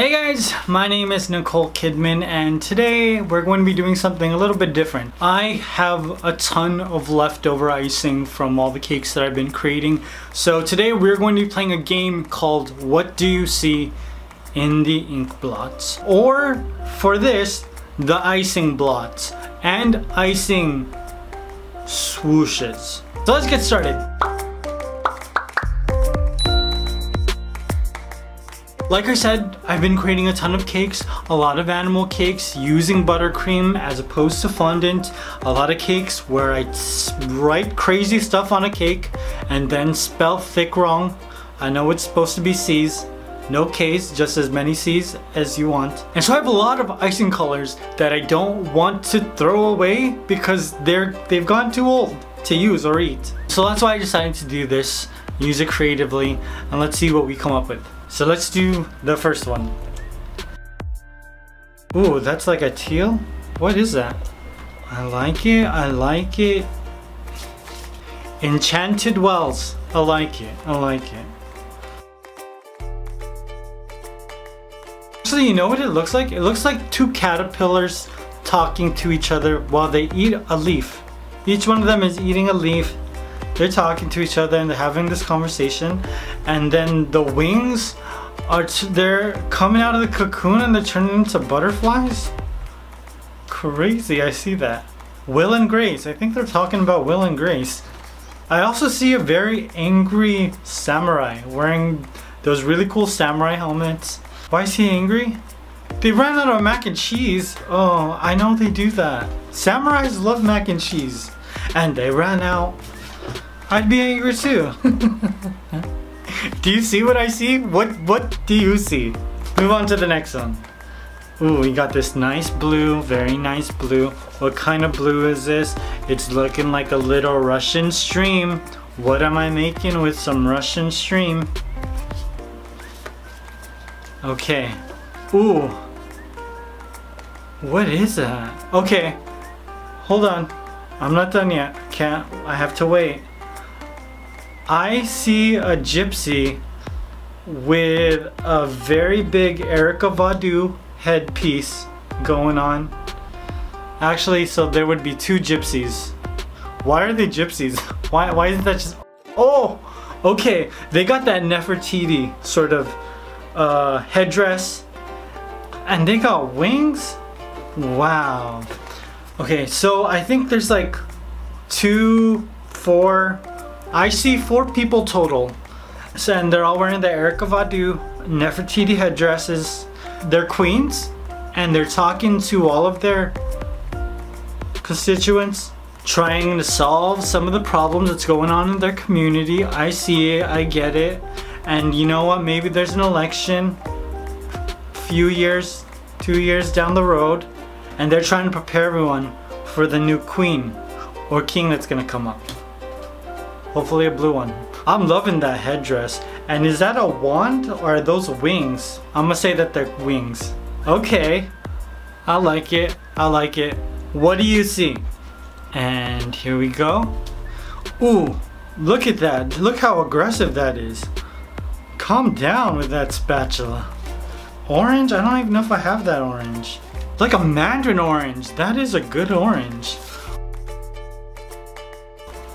Hey guys, my name is JK Denim and today we're going to be doing something a little bit different. I have a ton of leftover icing from all the cakes that I've been creating. So today we're going to be playing a game called What Do You See in the Ink Blots? Or for this, the icing blots and icing swooshes. So let's get started. Like I said, I've been creating a ton of cakes, a lot of animal cakes using buttercream as opposed to fondant, a lot of cakes where I write crazy stuff on a cake and then spell thick wrong. I know it's supposed to be C's, no K's, just as many C's as you want. And so I have a lot of icing colors that I don't want to throw away because they're they've gone too old to use or eat. So that's why I decided to do this, use it creatively, and let's see what we come up with. So let's do the first one. Ooh, that's like a teal? What is that? I like it, I like it. Enchanted Wells. I like it, I like it. Actually, you know what it looks like? It looks like two caterpillars talking to each other while they eat a leaf. Each one of them is eating a leaf they're talking to each other and they're having this conversation and then the wings are they're coming out of the cocoon and they're turning into butterflies crazy I see that Will and Grace I think they're talking about Will and Grace I also see a very angry samurai wearing those really cool samurai helmets why is he angry? They ran out of mac and cheese. Oh, I know they do that. Samurais love mac and cheese. And they ran out I'd be angry too. do you see what I see? What what do you see? Move on to the next one. Ooh, we got this nice blue, very nice blue. What kind of blue is this? It's looking like a little Russian stream. What am I making with some Russian stream? Okay. Ooh. What is that? Okay. Hold on. I'm not done yet. Can't. I have to wait. I see a gypsy with a very big Erykah Badu headpiece going on. Actually, so there would be two gypsies. Why are they gypsies? Why, why isn't that just... Oh! Okay, they got that Nefertiti sort of uh, headdress. And they got wings? Wow. Okay, so I think there's like two, four, I see four people total. And they're all wearing the Erykah Badu Nefertiti headdresses. They're queens and they're talking to all of their constituents trying to solve some of the problems that's going on in their community. I see it, I get it. And you know what, maybe there's an election a few years, two years down the road and they're trying to prepare everyone for the new queen or king that's gonna come up. Hopefully a blue one. I'm loving that headdress. And is that a wand or are those wings? I'm gonna say that they're wings. Okay. I like it. I like it. What do you see? And here we go. Ooh, look at that. Look how aggressive that is. Calm down with that spatula. Orange? I don't even know if I have that orange. Like a mandarin orange. That is a good orange.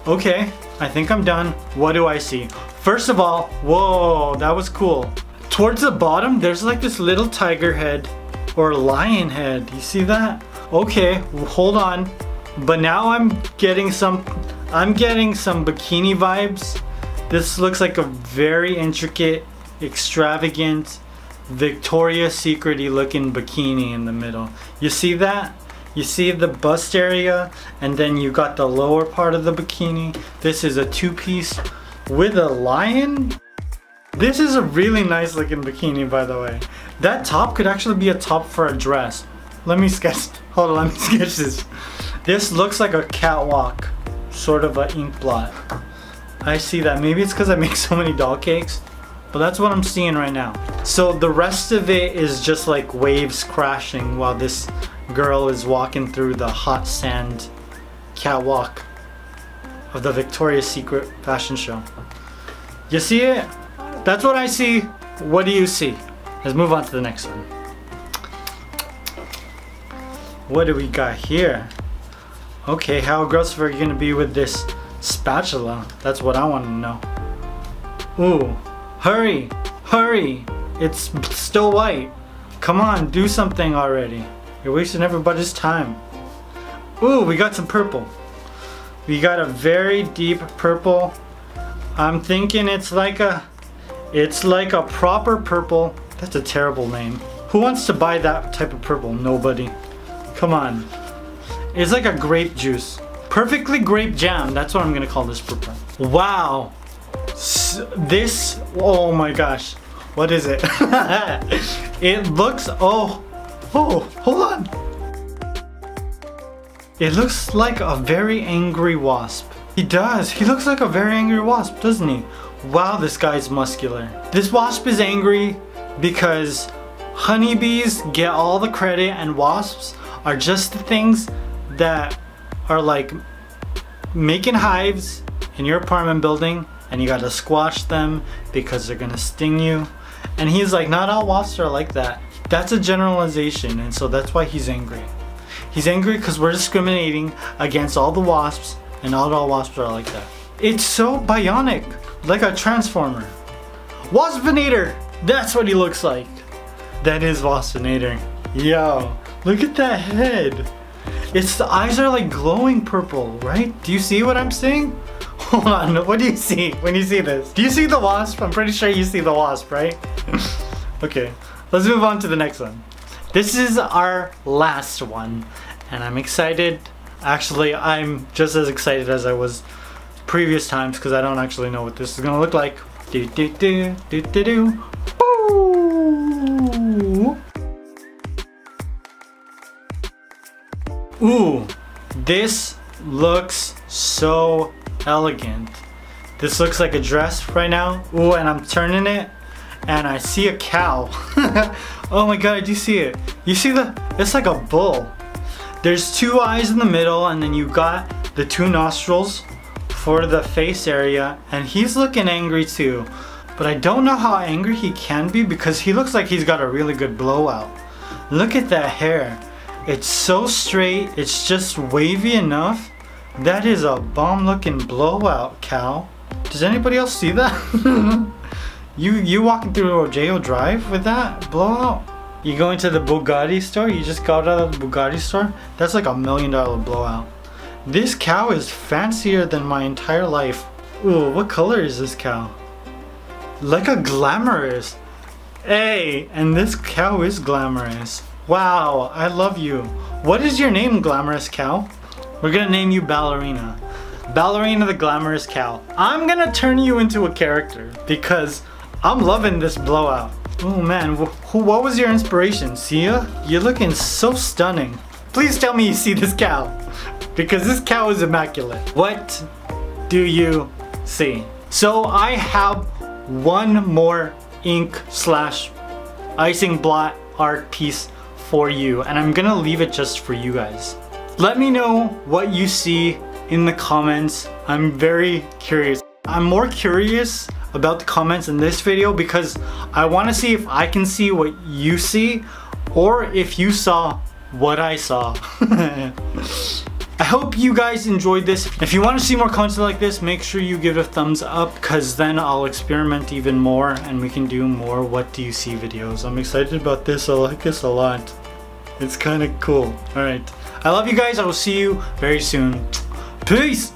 Okay, I think I'm done. What do I see? First of all, whoa, that was cool. Towards the bottom, there's like this little tiger head or lion head. You see that? Okay, hold on. But now I'm getting some, I'm getting some bikini vibes. This looks like a very intricate, extravagant, Victoria's Secret-y looking bikini in the middle. You see that? You see the bust area and then you got the lower part of the bikini. This is a two-piece with a lion. This is a really nice looking bikini by the way. That top could actually be a top for a dress. Let me sketch, hold on, let me sketch this. This looks like a catwalk, sort of an ink blot. I see that. Maybe it's because I make so many doll cakes, but that's what I'm seeing right now. So the rest of it is just like waves crashing while this girl is walking through the hot sand catwalk of the Victoria's Secret fashion show. You see it? That's what I see. What do you see? Let's move on to the next one. What do we got here? Okay, how aggressive are you gonna be with this spatula? That's what I want to know. Ooh, hurry, hurry. It's still white. Come on, do something already. You're wasting everybody's time. Ooh, we got some purple. We got a very deep purple. I'm thinking it's like a, it's like a proper purple. That's a terrible name. Who wants to buy that type of purple? Nobody. Come on. It's like a grape juice. Perfectly grape jam. That's what I'm gonna call this purple. Wow. S this, oh my gosh. What is it? it looks, oh, oh, hold on. It looks like a very angry wasp. He does. He looks like a very angry wasp, doesn't he? Wow, this guy's muscular. This wasp is angry because honeybees get all the credit and wasps are just the things that are like making hives in your apartment building and you gotta squash them because they're gonna sting you. And he's like, not all wasps are like that. That's a generalization and so that's why he's angry. He's angry because we're discriminating against all the wasps and not all wasps are like that. It's so bionic, like a transformer. Waspinator! That's what he looks like. That is Waspinator. Yo, look at that head. It's the eyes are like glowing purple, right? Do you see what I'm saying? Hold on, what do you see when you see this? Do you see the wasp? I'm pretty sure you see the wasp, right? okay, let's move on to the next one. This is our last one, and I'm excited. Actually, I'm just as excited as I was previous times because I don't actually know what this is gonna look like. Do do do do do do. Ooh. Ooh, this looks so elegant. This looks like a dress right now. Ooh, and I'm turning it and I see a cow. oh my god, do you see it? You see the, it's like a bull. There's two eyes in the middle and then you got the two nostrils for the face area and he's looking angry too. But I don't know how angry he can be because he looks like he's got a really good blowout. Look at that hair. It's so straight, it's just wavy enough. That is a bomb looking blowout, cow. Does anybody else see that? you you walking through Rodeo Drive with that blowout? You go into the Bugatti store, you just got out of the Bugatti store? That's like a million dollar blowout. This cow is fancier than my entire life. Ooh, what color is this cow? Like a glamorous. Hey, and this cow is glamorous. Wow, I love you. What is your name, glamorous cow? We're gonna name you Ballerina. Ballerina the glamorous cow. I'm gonna turn you into a character because I'm loving this blowout. Oh man, wh what was your inspiration? Sia? You're looking so stunning. Please tell me you see this cow because this cow is immaculate. What do you see? So I have one more ink slash icing blot art piece for you and I'm gonna leave it just for you guys. Let me know what you see in the comments. I'm very curious. I'm more curious about the comments in this video because I want to see if I can see what you see or if you saw what I saw. I hope you guys enjoyed this. If you want to see more content like this, make sure you give it a thumbs up because then I'll experiment even more and we can do more what do you see videos. I'm excited about this. I like this a lot. It's kind of cool. Alright. I love you guys. I will see you very soon. Peace!